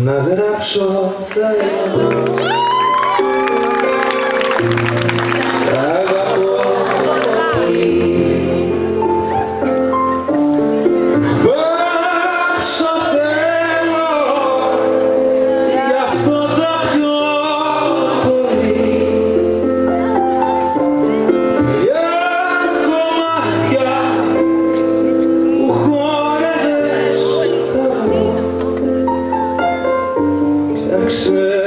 Another pshot accept